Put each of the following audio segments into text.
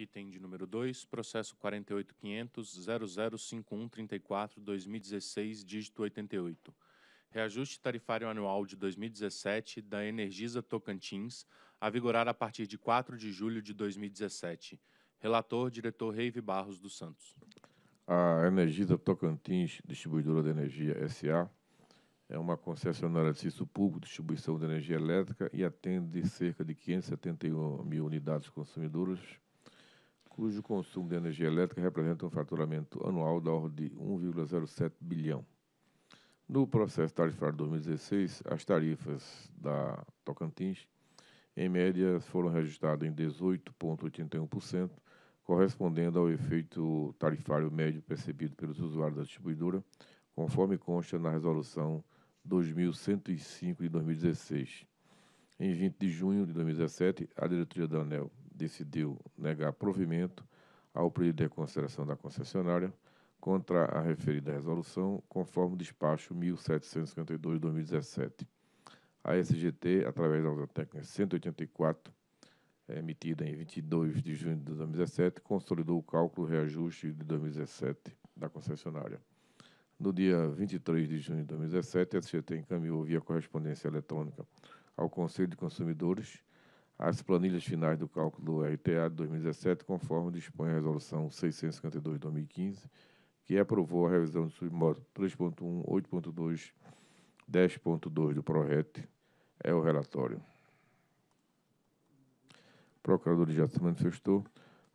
Item de número 2, processo 48.500.005134-2016, dígito 88. Reajuste tarifário anual de 2017 da Energisa Tocantins, a vigorar a partir de 4 de julho de 2017. Relator, diretor Reive Barros dos Santos. A Energisa Tocantins, distribuidora de energia SA, é uma concessionária de serviço público distribuição de energia elétrica e atende cerca de 571 mil unidades consumidoras cujo consumo de energia elétrica representa um faturamento anual da ordem de 1,07 bilhão. No processo tarifário 2016, as tarifas da Tocantins, em média, foram registradas em 18,81%, correspondendo ao efeito tarifário médio percebido pelos usuários da distribuidora, conforme consta na Resolução 2105 de 2016. Em 20 de junho de 2017, a diretoria da ANEL decidiu negar provimento ao pedido de reconsideração da concessionária contra a referida resolução, conforme o despacho 1752 de 2017. A SGT, através da ordem técnica 184, emitida em 22 de junho de 2017, consolidou o cálculo reajuste de 2017 da concessionária. No dia 23 de junho de 2017, a SGT encaminhou via correspondência eletrônica ao Conselho de Consumidores as planilhas finais do cálculo do RTA de 2017, conforme dispõe a Resolução 652 de 2015, que aprovou a revisão do submódulo 3.1, 8.2, 10.2 do PRORET. É o relatório. O procurador já se manifestou.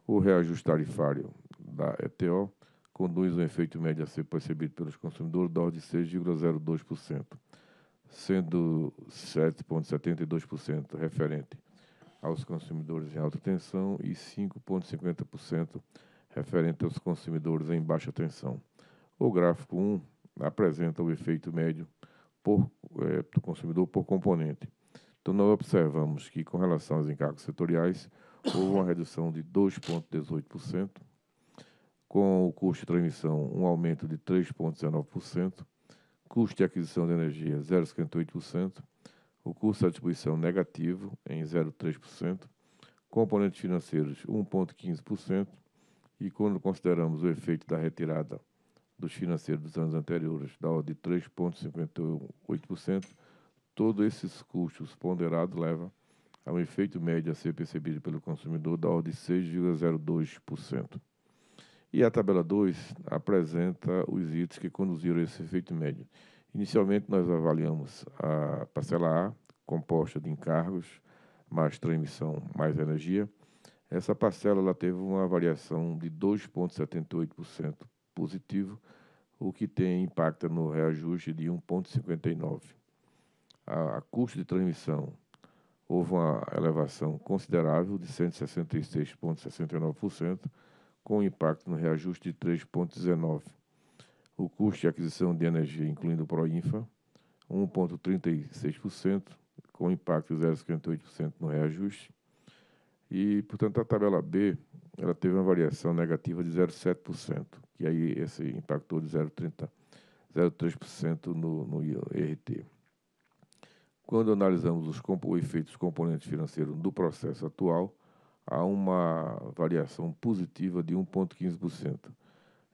O reajuste tarifário da ETO conduz um efeito médio a ser percebido pelos consumidores da ordem de 6,02%, sendo 7,72% referente aos consumidores em alta tensão e 5,50% referente aos consumidores em baixa tensão. O gráfico 1 apresenta o efeito médio por, é, do consumidor por componente. Então, nós observamos que, com relação aos encargos setoriais, houve uma redução de 2,18%, com o custo de transmissão, um aumento de 3,19%, custo de aquisição de energia, 0,58%, o custo de distribuição negativo em 0,3%, componentes financeiros 1,15%, e quando consideramos o efeito da retirada dos financeiros dos anos anteriores, da ordem de 3,58%, todos esses custos ponderados levam a um efeito médio a ser percebido pelo consumidor da ordem de 6,02%. E a tabela 2 apresenta os itens que conduziram a esse efeito médio. Inicialmente, nós avaliamos a parcela A, composta de encargos, mais transmissão, mais energia. Essa parcela ela teve uma variação de 2,78% positivo, o que tem impacto no reajuste de 1,59%. A, a custo de transmissão houve uma elevação considerável de 166,69%, com impacto no reajuste de 3,19%. O custo de aquisição de energia, incluindo o Proinfa, 1,36%, com impacto de 0,58% no reajuste. E, portanto, a tabela B ela teve uma variação negativa de 0,7%, que aí esse impactou de 0,3% no, no IRT. Quando analisamos os efeitos componentes financeiros do processo atual, há uma variação positiva de 1,15%.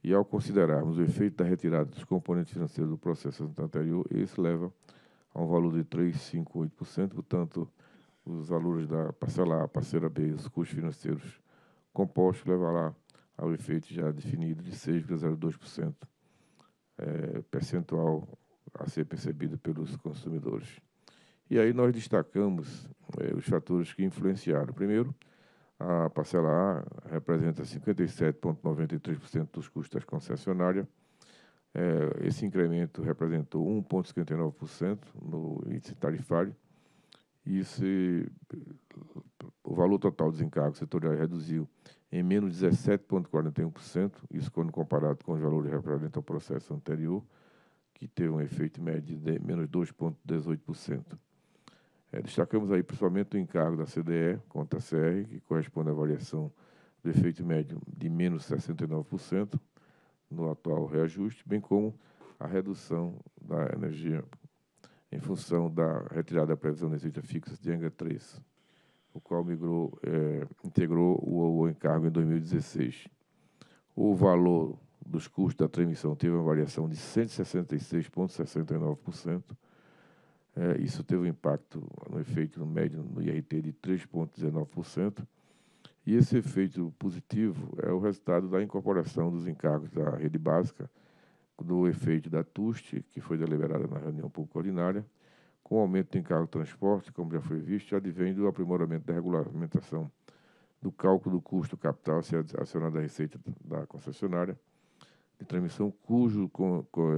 E ao considerarmos o efeito da retirada dos componentes financeiros do processo anterior, esse leva a um valor de 3,58%, portanto, os valores da parcela A, parcela B os custos financeiros compostos levará ao efeito já definido de 6,02%, é, percentual a ser percebido pelos consumidores. E aí nós destacamos é, os fatores que influenciaram. Primeiro, a parcela A representa 57,93% dos custos da concessionária. É, esse incremento representou 1,59% no índice tarifário. E esse, o valor total dos encargos setoriais reduziu em menos 17,41%, isso quando comparado com os valores referentes ao processo anterior, que teve um efeito médio de menos 2,18%. É, destacamos aí principalmente o encargo da CDE contra a CR, que corresponde à variação do efeito médio de menos 69% no atual reajuste, bem como a redução da energia em função da retirada da previsão de receita fixa de Angra 3. o qual migrou, é, integrou o, o encargo em 2016. O valor dos custos da transmissão teve uma variação de 166,69%. É, isso teve um impacto no efeito no médio no IRT de 3,19%. E esse efeito positivo é o resultado da incorporação dos encargos da rede básica, do efeito da TUST, que foi deliberada na reunião pública ordinária, com o aumento do encargo de transporte, como já foi visto, advém do aprimoramento da regulamentação do cálculo do custo capital a ser acionado à receita da concessionária de transmissão, cujos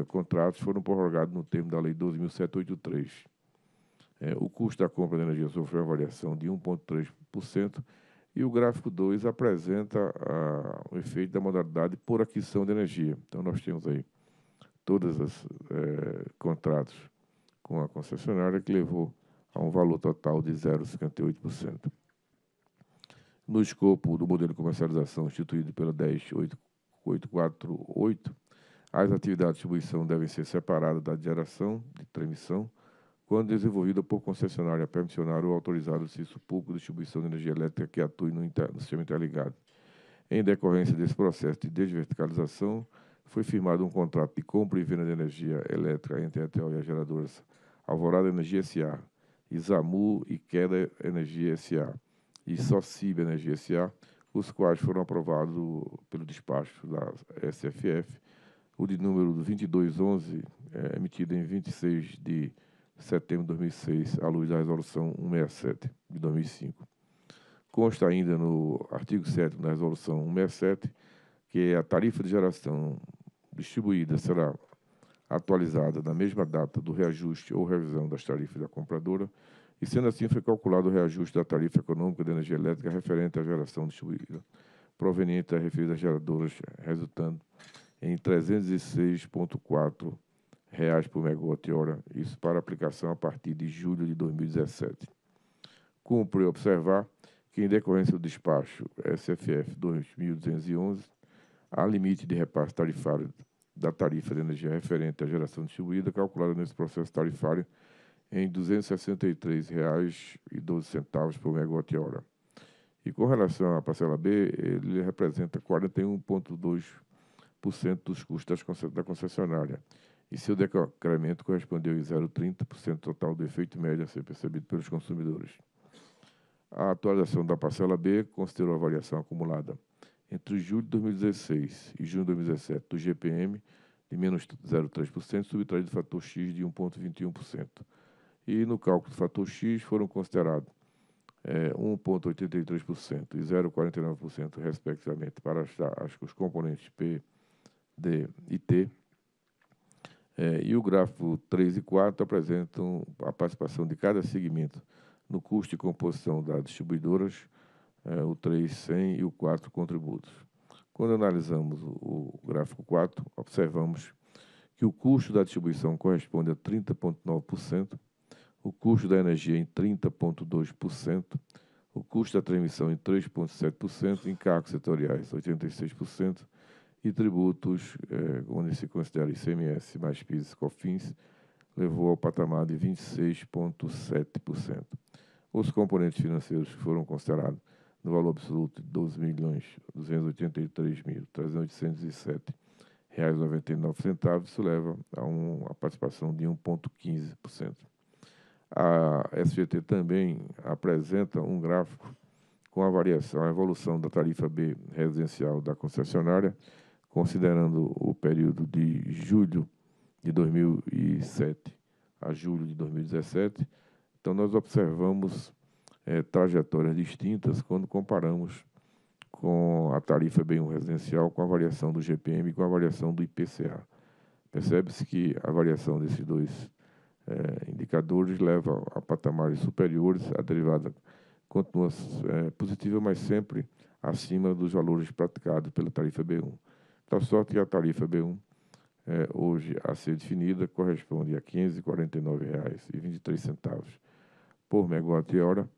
contratos foram prorrogados no termo da Lei 12.783. É, o custo da compra de energia sofreu uma variação de 1,3%, e o gráfico 2 apresenta a, o efeito da modalidade por aquisição de energia. Então, nós temos aí todos os é, contratos com a concessionária, que levou a um valor total de 0,58%. No escopo do modelo de comercialização instituído pela 10848, as atividades de distribuição devem ser separadas da geração, de transmissão, quando desenvolvida por concessionária permissionária ou autorizado do serviço público de distribuição de energia elétrica que atue no, inter, no sistema interligado. Em decorrência desse processo de desverticalização, foi firmado um contrato de compra e venda de energia elétrica entre a ETEL e as geradoras Alvorada Energia S.A., Isamu e Queda Energia S.A. e Socib Energia S.A., os quais foram aprovados pelo despacho da SFF, o de número 2211, é, emitido em 26 de setembro de 2006, à luz da Resolução 167 de 2005. Consta ainda no artigo 7 da Resolução 167 que a tarifa de geração distribuída será atualizada na mesma data do reajuste ou revisão das tarifas da compradora, e sendo assim foi calculado o reajuste da tarifa econômica de energia elétrica referente à geração distribuída, proveniente das referidas geradoras, resultando em 306,4 reais por megawatt-hora, isso para aplicação a partir de julho de 2017. Cumpre observar que, em decorrência do despacho SFF 2211, há limite de repasse tarifário da tarifa de energia referente à geração distribuída, calculada nesse processo tarifário em R$ 263,12 por megawatt-hora. E com relação à parcela B, ele representa 41,2% dos custos da concessionária e seu decremento correspondeu em 0,30% total do efeito médio a ser percebido pelos consumidores. A atualização da parcela B considerou a variação acumulada entre julho de 2016 e junho de 2017 do GPM de menos 0,3%, subtraído do fator X de 1,21%. E no cálculo do fator X foram considerados é, 1,83% e 0,49%, respectivamente, para as, as, os componentes P, D e T, é, e o gráfico 3 e 4 apresentam a participação de cada segmento no custo de composição das distribuidoras, é, o 3, 100 e o 4 contributos. Quando analisamos o, o gráfico 4, observamos que o custo da distribuição corresponde a 30,9%, o custo da energia em 30,2%, o custo da transmissão em 3,7%, encargos setoriais 86%, e tributos, é, onde se considera ICMS mais PIS e COFINS, levou ao patamar de 26,7%. Os componentes financeiros que foram considerados no valor absoluto de 12.283.307,99 reais centavos, isso leva a uma participação de 1,15%. A SGT também apresenta um gráfico com a variação, a evolução da tarifa B residencial da concessionária, considerando o período de julho de 2007 a julho de 2017. Então, nós observamos é, trajetórias distintas quando comparamos com a tarifa B1 residencial, com a variação do GPM e com a variação do IPCA. Percebe-se que a variação desses dois é, indicadores leva a patamares superiores, a derivada continua é, positiva, mas sempre acima dos valores praticados pela tarifa B1. Tal sorte que a tarifa B1, é, hoje a ser definida, corresponde a R$ 549,23 por megawatt-hora,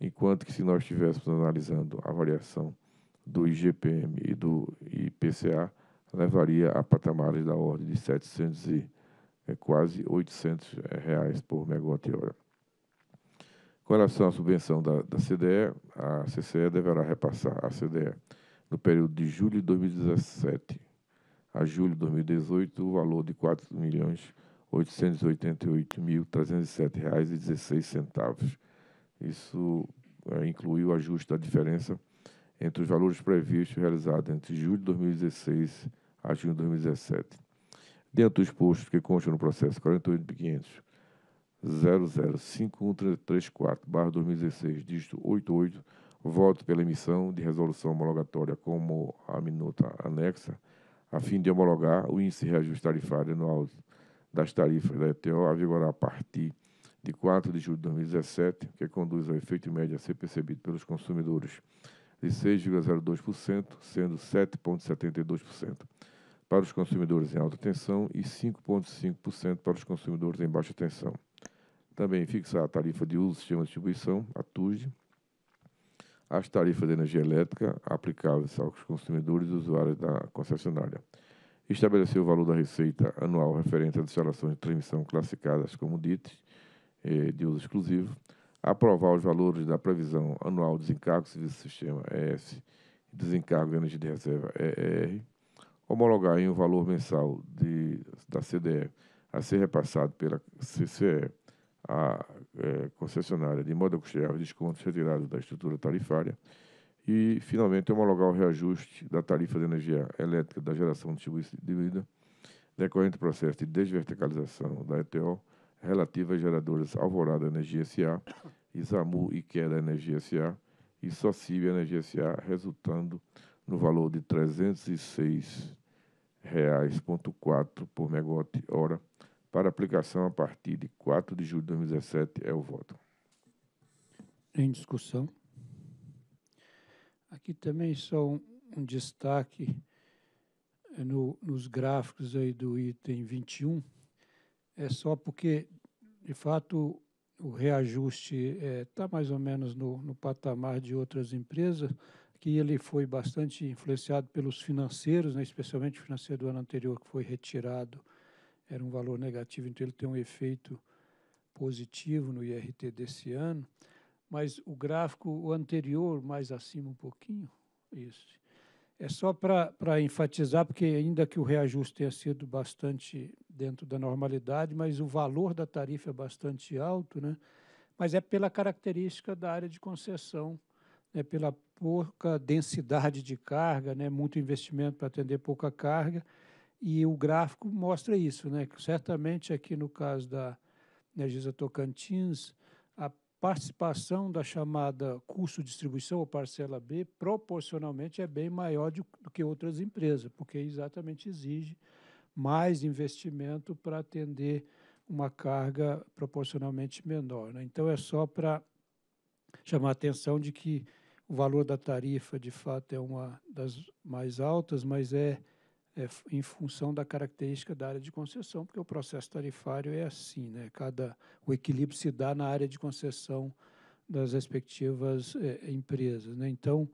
enquanto que se nós estivéssemos analisando a variação do IGPM e do IPCA, levaria a patamares da ordem de 700 e é, quase 800 reais por megawatt-hora. Com relação à subvenção da, da CDE, a CCE deverá repassar à CDE, no período de julho de 2017 a julho de 2018, o valor de R$ 4.888.307,16. Isso é, inclui o ajuste da diferença entre os valores previstos realizados entre julho de 2016 a junho de 2017. Dentro do exposto que consta no processo 48.500 005134-2016, dígito 88, voto pela emissão de resolução homologatória como a minuta anexa, a fim de homologar o índice reajuste tarifário anual das tarifas da ETO a vigorar a partir de 4 de julho de 2017, que conduz ao efeito médio a ser percebido pelos consumidores de 6,02%, sendo 7,72% para os consumidores em alta tensão e 5,5% para os consumidores em baixa tensão. Também fixar a tarifa de uso do sistema de distribuição, a TUSD, as tarifas de energia elétrica aplicáveis aos consumidores e usuários da concessionária. Estabelecer o valor da receita anual referente às instalações de transmissão classificadas como DITs, eh, de uso exclusivo. Aprovar os valores da previsão anual de desencargo do serviço sistema ES e desencargo de energia de reserva ER. Homologar em um valor mensal de, da CDE a ser repassado pela CCE a é, concessionária, de modo a custear os descontos retirados da estrutura tarifária e, finalmente, homologar o reajuste da tarifa de energia elétrica da geração distribuída decorrente do processo de desverticalização da ETO relativa às geradoras Alvorada Energia S.A., Isamu e Queda Energia S.A. e Socib Energia S.A., resultando no valor de R$ 306,4 por megawatt-hora, para aplicação a partir de 4 de julho de 2017 é o voto. Em discussão. Aqui também só um, um destaque é, no, nos gráficos aí do item 21, é só porque, de fato, o reajuste está é, tá mais ou menos no, no patamar de outras empresas, que ele foi bastante influenciado pelos financeiros, né, especialmente o financeiro do ano anterior, que foi retirado era um valor negativo, então ele tem um efeito positivo no IRT desse ano, mas o gráfico o anterior, mais acima um pouquinho, isso. É só para enfatizar, porque ainda que o reajuste tenha sido bastante dentro da normalidade, mas o valor da tarifa é bastante alto, né? mas é pela característica da área de concessão, né? pela pouca densidade de carga, né? muito investimento para atender pouca carga, e o gráfico mostra isso, né? Certamente aqui no caso da Energisa Tocantins, a participação da chamada custo distribuição ou parcela B proporcionalmente é bem maior do, do que outras empresas, porque exatamente exige mais investimento para atender uma carga proporcionalmente menor. Né? Então é só para chamar a atenção de que o valor da tarifa de fato é uma das mais altas, mas é é, em função da característica da área de concessão, porque o processo tarifário é assim, né? Cada o equilíbrio se dá na área de concessão das respectivas é, empresas, né? Então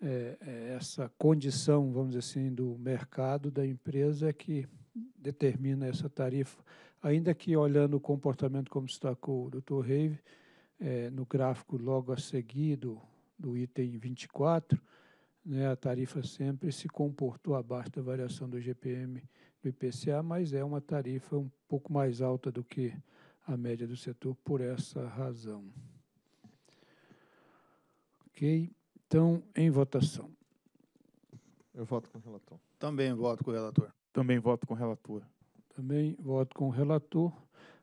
é, é essa condição, vamos dizer assim, do mercado da empresa é que determina essa tarifa, ainda que olhando o comportamento como destacou o Dr. Reive, é, no gráfico logo a seguir do, do item 24, né, a tarifa sempre se comportou abaixo da variação do GPM do IPCA, mas é uma tarifa um pouco mais alta do que a média do setor por essa razão. Ok? Então, em votação. Eu voto com o relator. Também voto com o relator. Também voto com o relator. Também voto com o relator.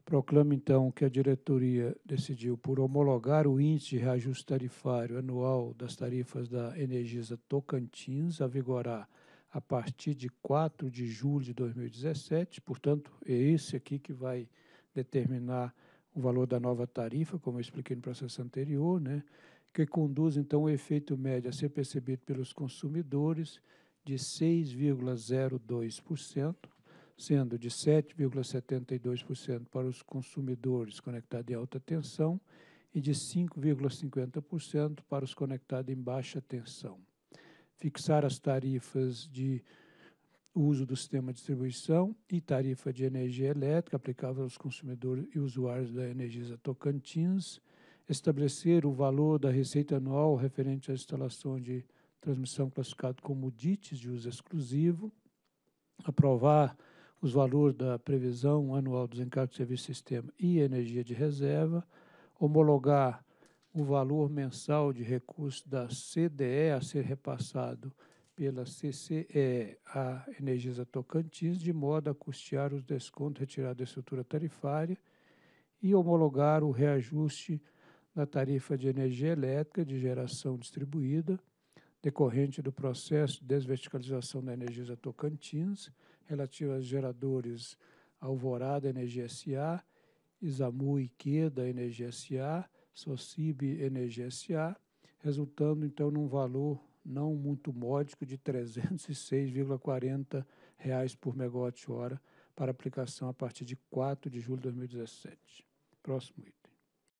Proclamo, então, que a diretoria decidiu por homologar o índice de reajuste tarifário anual das tarifas da Energisa Tocantins a vigorar a partir de 4 de julho de 2017. Portanto, é esse aqui que vai determinar o valor da nova tarifa, como eu expliquei no processo anterior, né, que conduz, então, o efeito médio a ser percebido pelos consumidores de 6,02%, sendo de 7,72% para os consumidores conectados em alta tensão e de 5,50% para os conectados em baixa tensão. Fixar as tarifas de uso do sistema de distribuição e tarifa de energia elétrica aplicável aos consumidores e usuários da Energisa Tocantins estabelecer o valor da receita anual referente à instalação de transmissão classificado como DITs de uso exclusivo, aprovar os valores da previsão anual dos encargos de serviço sistema e energia de reserva, homologar o valor mensal de recursos da CDE a ser repassado pela CCE a Energisa Tocantins, de modo a custear os descontos retirados da estrutura tarifária e homologar o reajuste da tarifa de energia elétrica de geração distribuída, decorrente do processo de desverticalização da Energisa Tocantins, relativo aos geradores Alvorada Energia SA, Isamu Iqueda Energia SA, Socib Energia SA, resultando então num valor não muito módico de R$ 306,40 por megawatt-hora para aplicação a partir de 4 de julho de 2017. Próximo item.